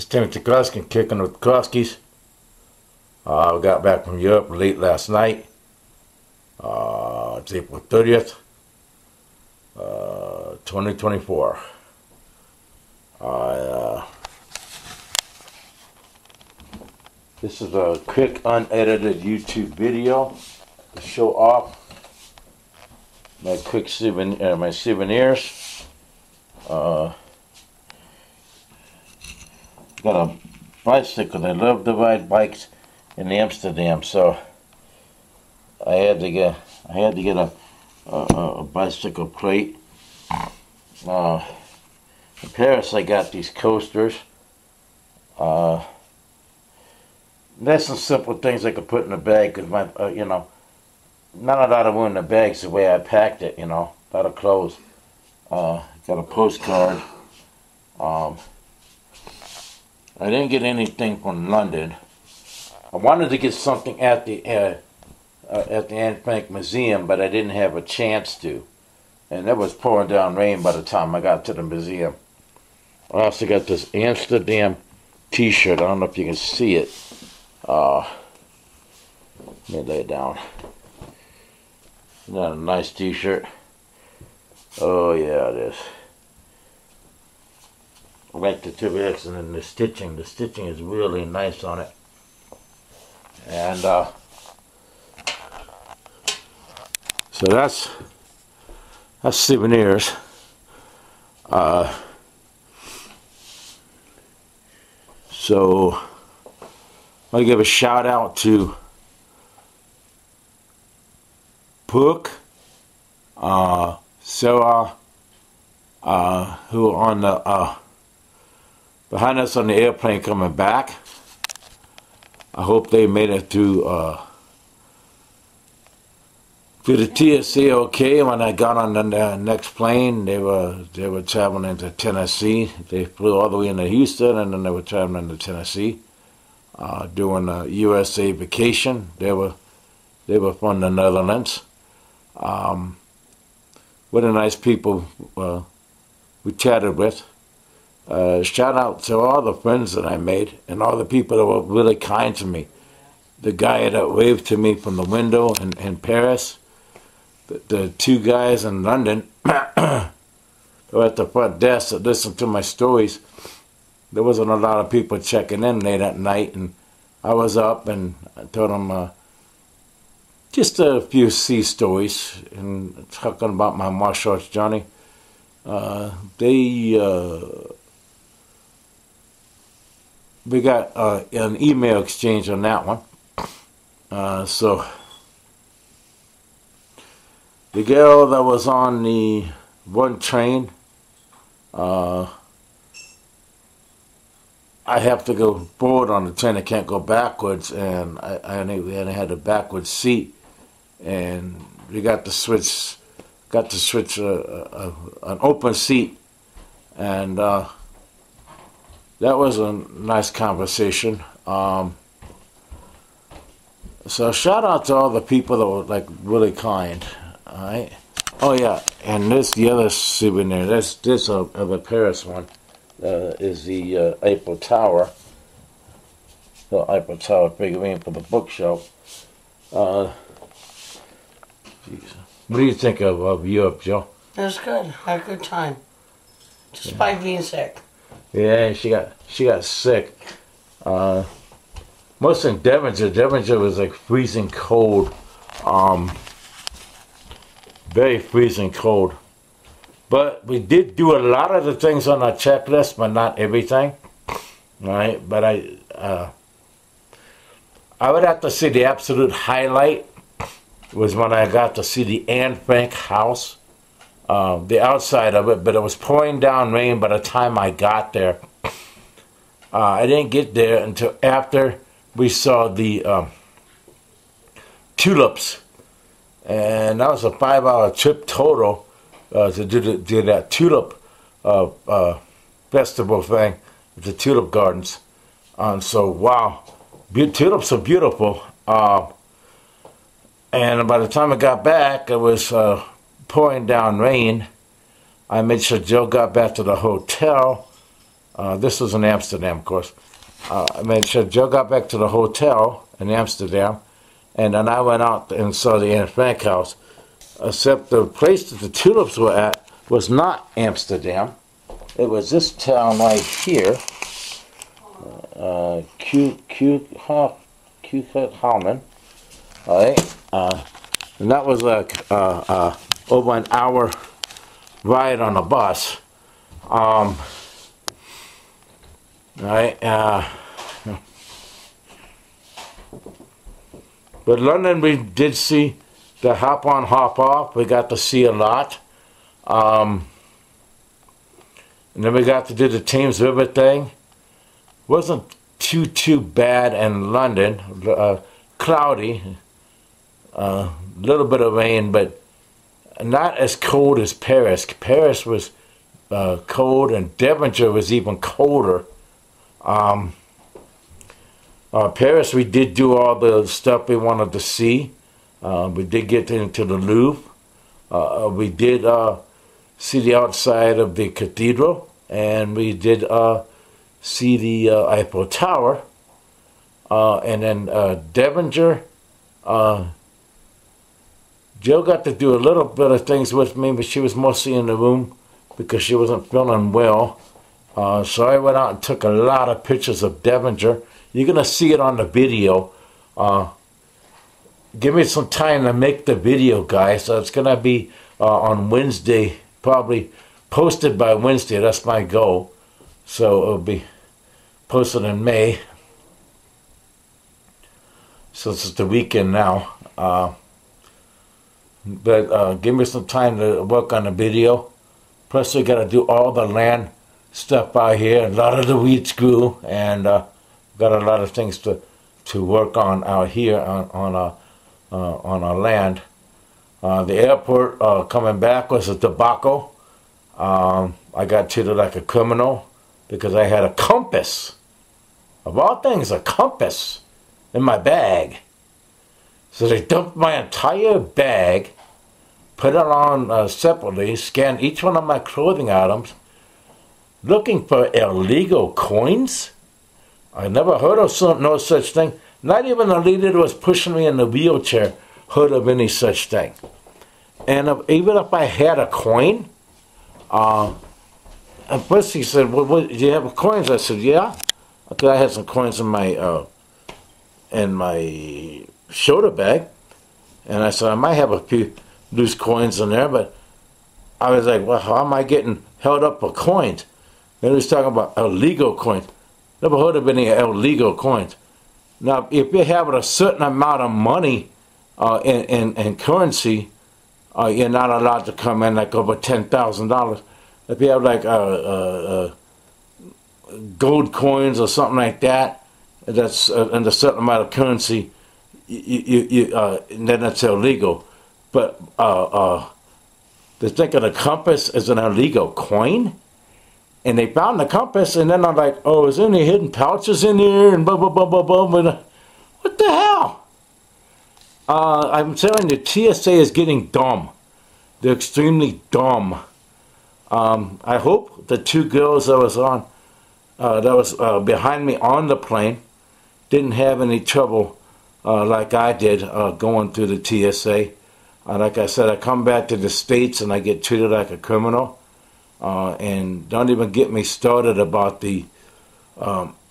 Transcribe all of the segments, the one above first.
It's Timothy Kruskin kicking with Kruskis. Uh, I got back from Europe late last night. Uh, it's April 30th, uh, 2024. Uh, this is a quick unedited YouTube video to show off my quick souvenir, uh, my souvenirs. Uh, got a bicycle. I love to ride bikes in Amsterdam, so I had to get I had to get a a, a bicycle plate. Uh, in Paris, I got these coasters. Uh, that's some simple things I could put in a bag because my uh, you know not a lot of room in the bags the way I packed it. You know, a lot of clothes. Uh, got a postcard. Um, I didn't get anything from London. I wanted to get something at the uh, uh, at the Anne Frank Museum, but I didn't have a chance to. And it was pouring down rain by the time I got to the museum. I also got this Amsterdam T-shirt. I don't know if you can see it. Uh, let me lay it down. Isn't that a nice T-shirt? Oh yeah, it is. Like the Tibex and then the stitching. The stitching is really nice on it. And uh, so that's that's souvenirs. Uh, so I give a shout out to Brooke, uh, Sarah, uh, who on the uh, behind us on the airplane coming back. I hope they made it through uh, through the TSA okay. When I got on the next plane, they were they were traveling into Tennessee. They flew all the way into Houston, and then they were traveling into Tennessee, uh, doing a USA vacation. They were they were from the Netherlands. Um, what a nice people uh, we chatted with. Uh, shout out to all the friends that I made and all the people that were really kind to me. The guy that waved to me from the window in, in Paris, the, the two guys in London were at the front desk that listened to my stories. There wasn't a lot of people checking in late at night, and I was up and I told them uh, just a few sea stories and talking about my martial arts journey. Uh, they uh, we got uh, an email exchange on that one. Uh, so the girl that was on the one train, uh, I have to go forward on the train. I can't go backwards, and I, I only had a backwards seat, and we got to switch, got to switch a, a, a an open seat, and uh, that was a nice conversation. Um, so shout out to all the people that were like really kind. All right. Oh yeah, and this the other souvenir. That's this of a Paris one. Uh, is the uh, Eiffel Tower. The Eiffel Tower figurine for the bookshelf. Uh, what do you think of, of Europe, Joe? It was good. Had a good time. Despite yeah. being sick. Yeah, she got she got sick. Uh, most in Devonshire. Devonshire was like freezing cold. Um, very freezing cold. But we did do a lot of the things on our checklist, but not everything. Right? But I uh, I would have to say the absolute highlight was when I got to see the Anne Frank house uh, the outside of it, but it was pouring down rain by the time I got there. Uh, I didn't get there until after we saw the um, tulips, and that was a five-hour trip total uh, to do, the, do that tulip uh, uh, festival thing at the tulip gardens. And so, wow, be- tulips are beautiful. and by the time I got back, it was pouring down rain. I made sure Joe got back to the hotel Uh, this was in Amsterdam, of course. Uh, I mean, so Joe got back to the hotel in Amsterdam, and then I went out and saw the Anne Frank house. Except the place that the tulips were at was not Amsterdam. It was this town right here, uh, Q Q Q Holland. All right, uh, and that was like uh, uh, over an hour ride on a bus. Um, right, uh, but London we did see the hop on hop off. We got to see a lot. Um, and then we got to do the Thames River thing. Wasn't too too bad in London. Uh, cloudy, a uh, little bit of rain, but not as cold as Paris. Paris was uh, cold, and Devonshire was even colder. Um, uh, Paris, we did do all the stuff we wanted to see. Uh, we did get into the Louvre. Uh, we did uh, see the outside of the cathedral, and we did uh, see the Eiffel Tower. and then Devonshire, Jill got to do a little bit of things with me, but she was mostly in the room because she wasn't feeling well. Uh, so I went out and took a lot of pictures of Devonshire. You're going to see it on the video. Uh, give me some time to make the video, guys. So it's going to be uh, on Wednesday, probably posted by Wednesday. That's my goal. So it'll be posted in May. So it's the weekend now. Uh, but uh, give me some time to work on the video. Plus, we got to do all the land stuff out here. A lot of the weeds grew, and uh, got a lot of things to to work on out here on on our uh, on our land. Uh, the airport uh, coming back was a debacle. Um, I got treated like a criminal because I had a compass, of all things, a compass in my bag. So they dumped my entire bag, put it on uh, separately, scanned each one of my clothing items, looking for illegal coins. I never heard of some, no such thing. Not even the leader that was pushing me in the wheelchair heard of any such thing. And if, even if I had a coin, uh, at first he said, well, what, do you have coins? I said, yeah. Okay, I had some coins in my uh, in my shoulder bag, and I said I might have a few loose coins in there, but I was like, well, how am I getting held up for coins? Then he was talking about illegal coins. Never heard of any illegal coins. Now, if you have a certain amount of money uh, in, in, in, currency, uh, you're not allowed to come in like over ten thousand dollars. If you have like uh, uh, uh gold coins or something like that, that's in a certain amount of currency, you, you, uh, then it's illegal. But uh, uh, the thing of the compass is an illegal coin. And they found the compass, and then I'm like, oh, is there any hidden pouches in here? And blah, blah, blah, blah, blah. What the hell? Uh, I'm telling you, TSA is getting dumb. They're extremely dumb. Um, I hope the two girls that was on, uh, that was uh, behind me on the plane, didn't have any trouble uh, like I did uh, going through the TSA. Uh, like I said, I come back to the States and I get treated like a criminal. Uh, and don't even get me started about the um,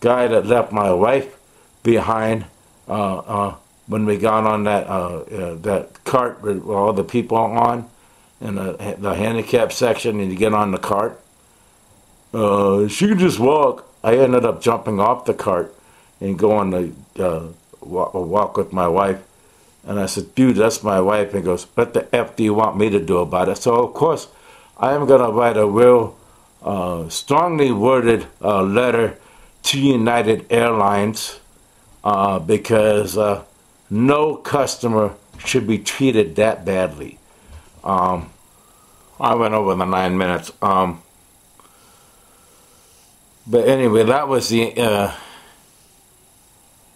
guy that left my wife behind uh, uh, when we got on that that cart with all the people on in the, the handicap section and you get on the cart. she could just walk. I ended up jumping off the cart and going to uh, walk, walk, with my wife. And I said, dude, that's my wife. And he goes, what the F do you want me to do about it? So, of course, I am going to write a real uh, strongly worded uh, letter to United Airlines uh, because uh, no customer should be treated that badly. Um, I went over the nine minutes. Um, but anyway, that was the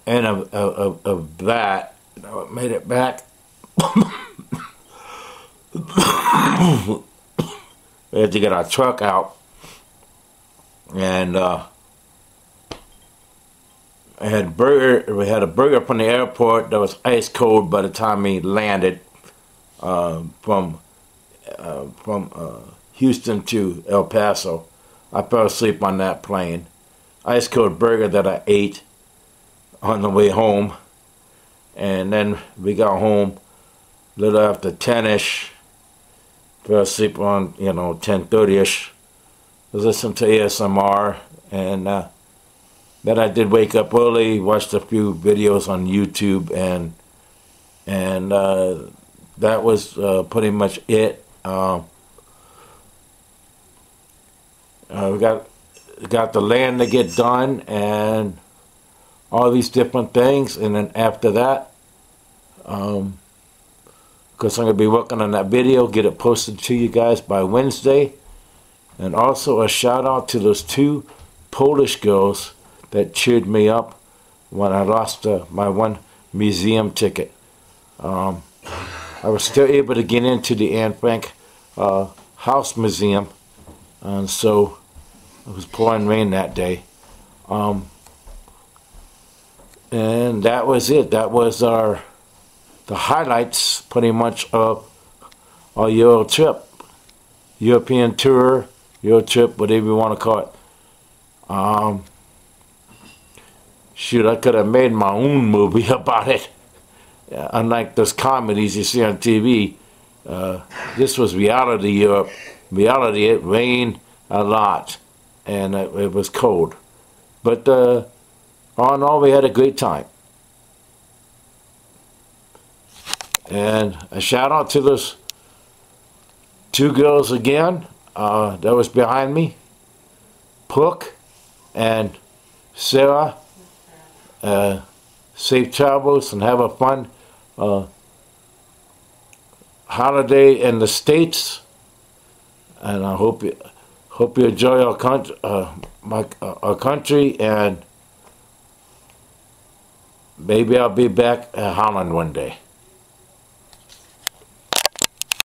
end of, of, of that. I made it back. we had to get our truck out and uh, I had burger. We had a burger from the airport that was ice cold by the time we landed uh, from uh, from uh, Houston to El Paso. I fell asleep on that plane. Ice cold burger that I ate on the way home, and then we got home a little after ten ish. Fell asleep on you know ten thirty ish. Was listening to ASMR and. Uh, then I did wake up early, watched a few videos on YouTube, and and uh, that was uh, pretty much it. Uh, uh, we got got the land to get done, and all these different things, and then after that, um, because I'm gonna be working on that video, get it posted to you guys by Wednesday, and also a shout out to those two Polish girls that cheered me up when I lost uh, my one museum ticket. Um, I was still able to get into the Anne Frank uh, House Museum, and so it was pouring rain that day. Um, and that was it. That was our the highlights, pretty much of our Euro trip, European tour, Euro trip, whatever you want to call it. Um, shoot, I could have made my own movie about it. Unlike those comedies you see on TV, uh, this was reality Europe. Reality, it rained a lot and it, it was cold. But uh, all in all, we had a great time. And a shout out to those two girls again uh, that was behind me, Brooke and Sarah uh, safe travels and have a fun uh, holiday in the states. And I hope you hope you enjoy our country, uh, my uh, our country, and maybe I'll be back at Holland one day.